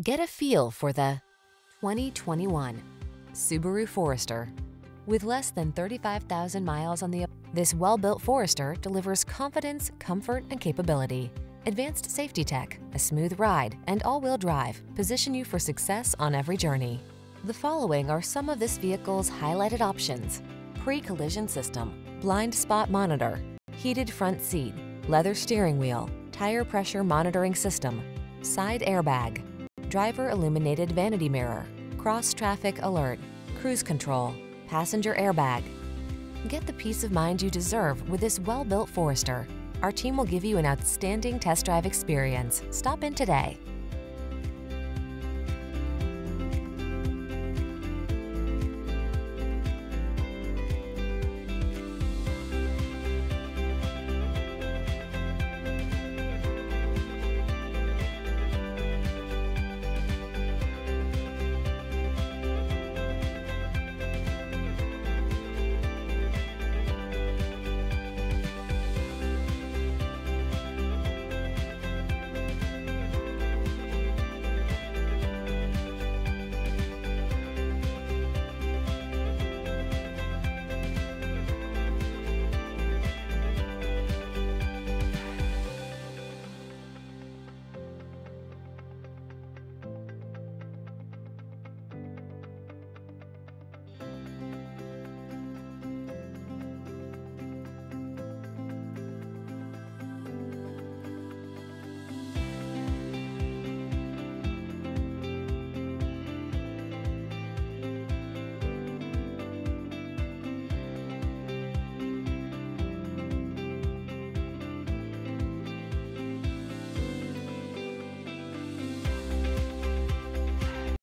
Get a feel for the 2021 Subaru Forester. With less than 35,000 miles on the this well-built Forester delivers confidence, comfort, and capability. Advanced safety tech, a smooth ride, and all-wheel drive position you for success on every journey. The following are some of this vehicle's highlighted options. Pre-collision system, blind spot monitor, heated front seat, leather steering wheel, tire pressure monitoring system, side airbag, driver illuminated vanity mirror, cross traffic alert, cruise control, passenger airbag. Get the peace of mind you deserve with this well-built Forester. Our team will give you an outstanding test drive experience. Stop in today.